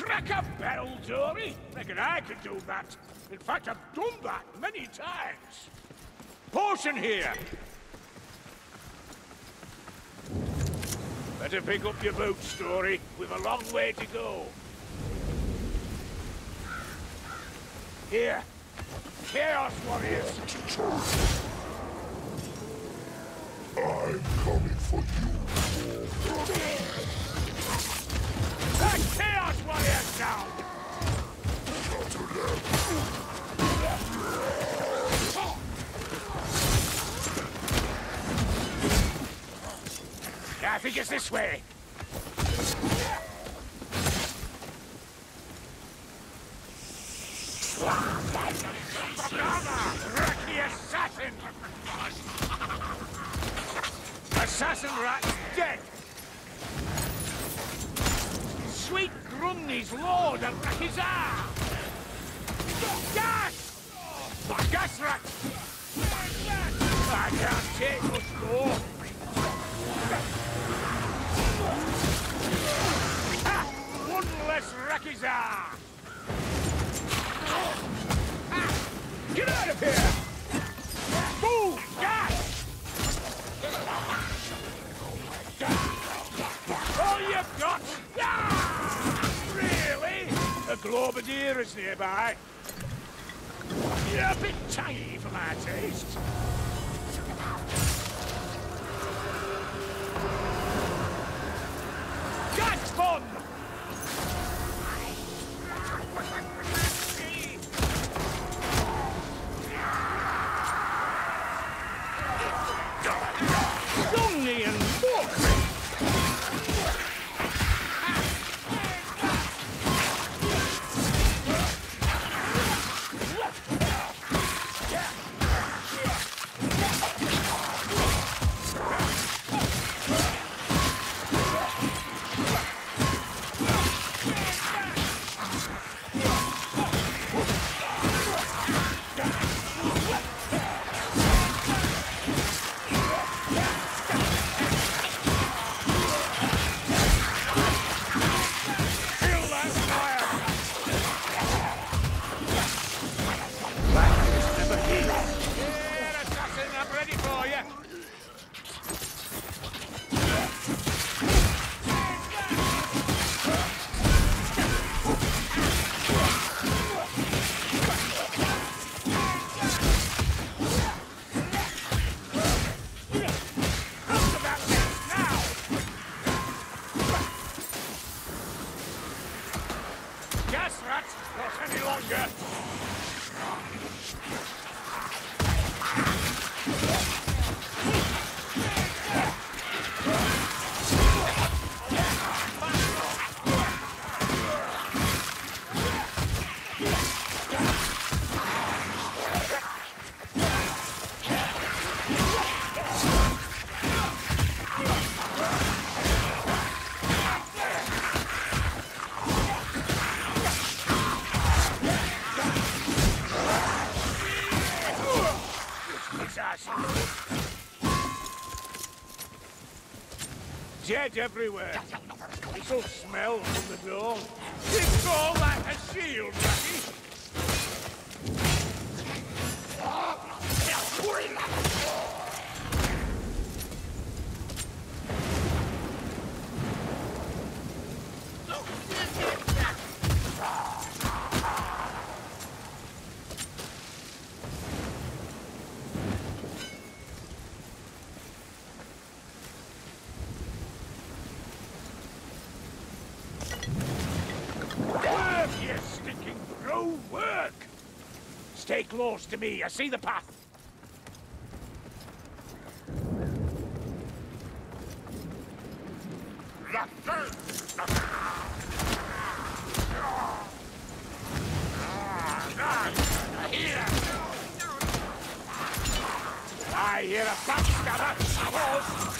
Crack a barrel, Dory? Reckon I could do that. In fact, I've done that many times. Potion here. Better pick up your boots, Story. We've a long way to go. Here. Chaos Warriors. I'm coming for you. Down! I think it's this way. One less Rakizar! Get out of here! All you've got! Ah! Really? A Globadier is nearby. You're a bit tangy for my taste. Gas Dead everywhere. This'll smell from the door. It's all like a shield, Close to me, I see the path. Ah, I hear a backstabber, suppose.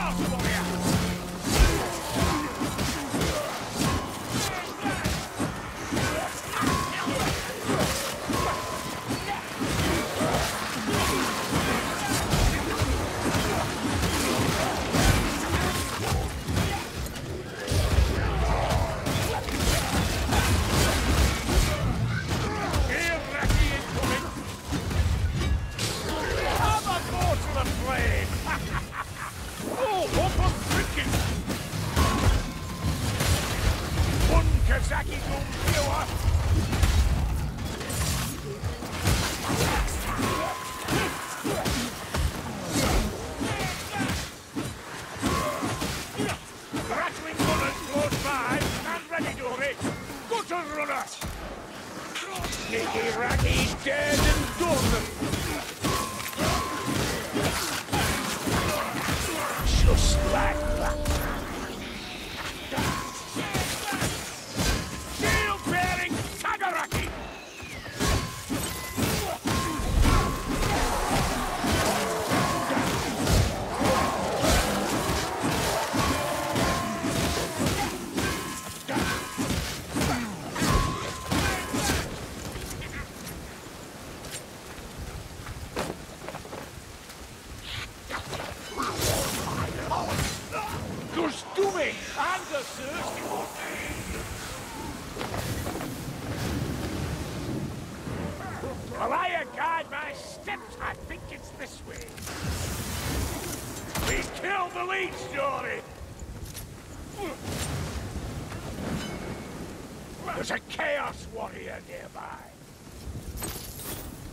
There's a Chaos Warrior nearby.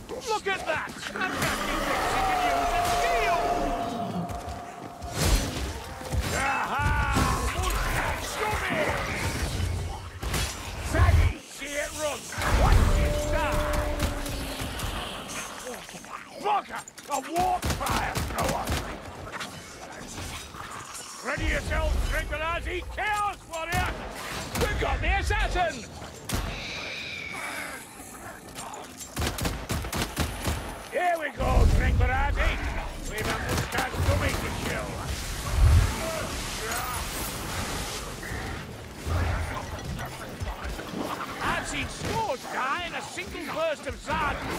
Look at that! I'm Matthew Dixie can use a shield! Aha! Saggy, see it run! Watch it die! Bugger! A warp fire thrower! Ready regulars! Eat chaos, warrior! Got the assassin! Here we go, Dringbarati! We've mustache dummy to make the kill! I've seen scores die in a single burst of Zard.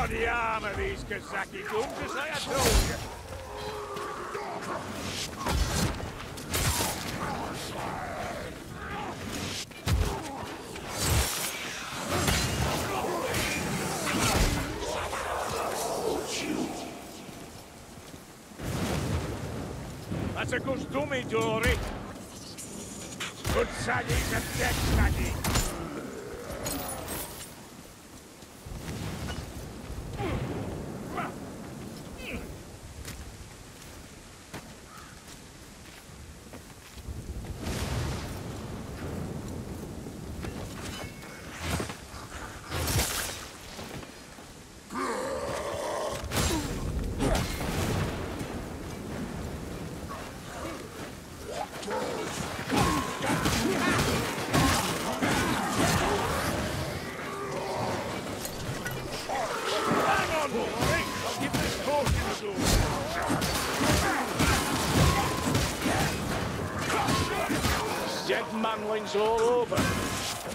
Shoddy armor these Kazaki goons, as I told you. That's a good dummy, Dory. Good saggy's a dead saggy.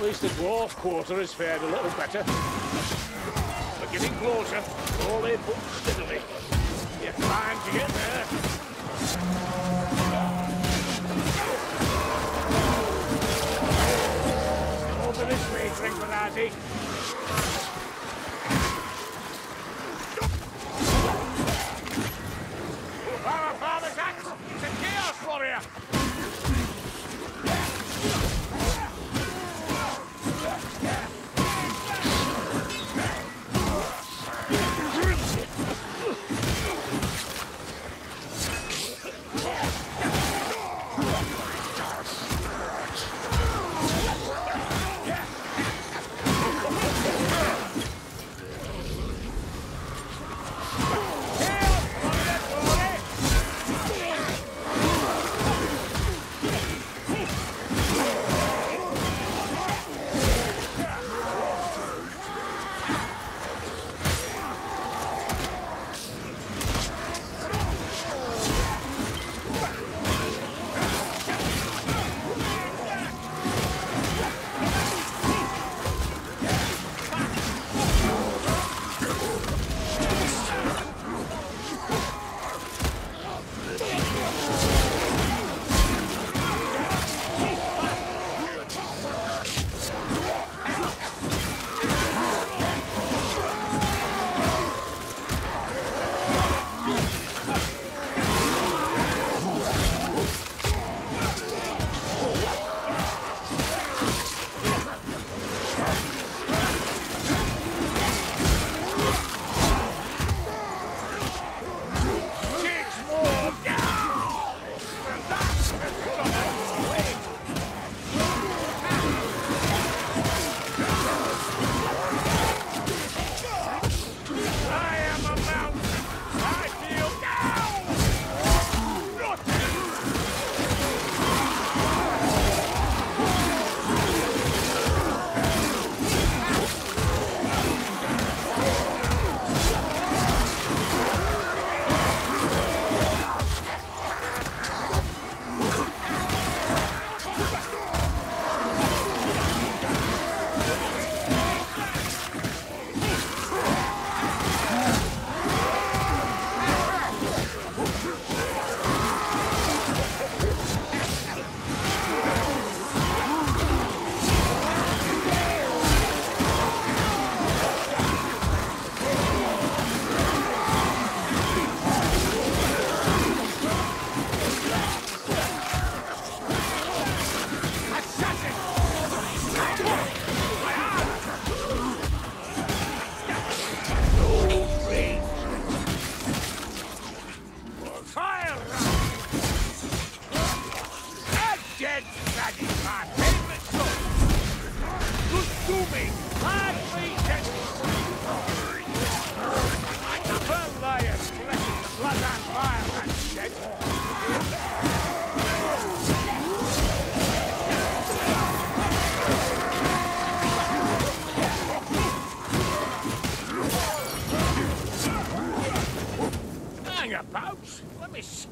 Least the dwarf quarter has fared a little better. We're getting closer. All they put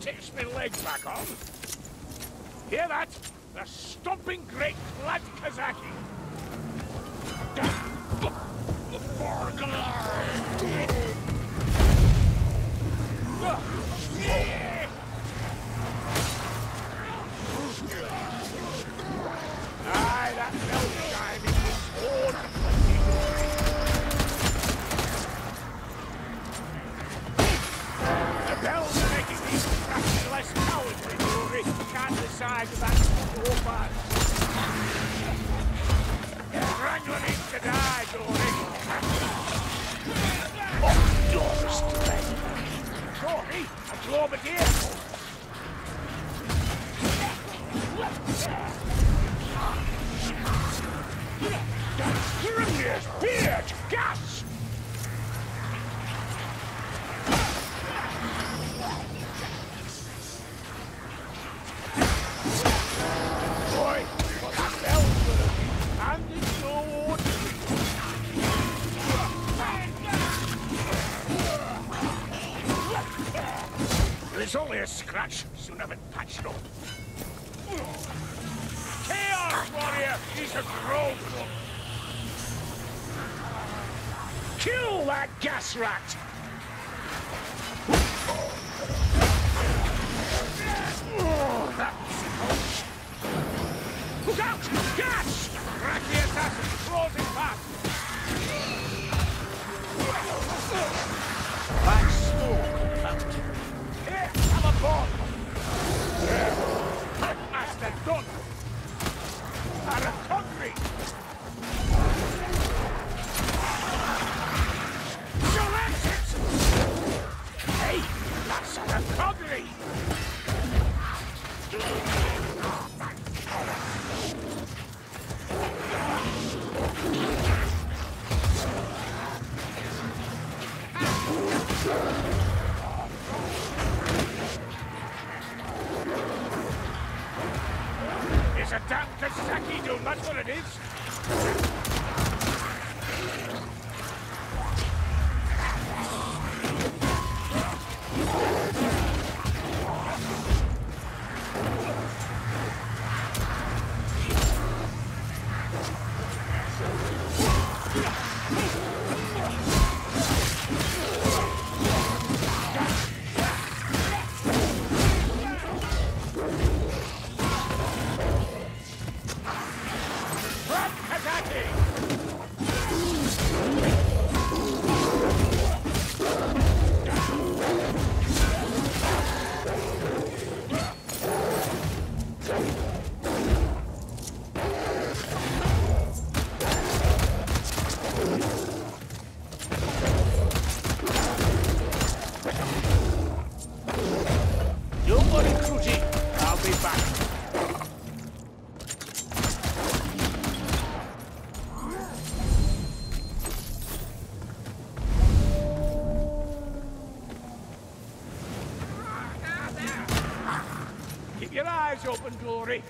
Stitch my leg back on. Hear that? The stomping great Vlad Kazaki. Aye, Can't decide if that's scratch, soon have it patched up. Chaos Warrior! He's a grove one. Kill that gas rat! Look out! Gas! Crack the assassin! Closing fast! Black smoke have eyes Glory.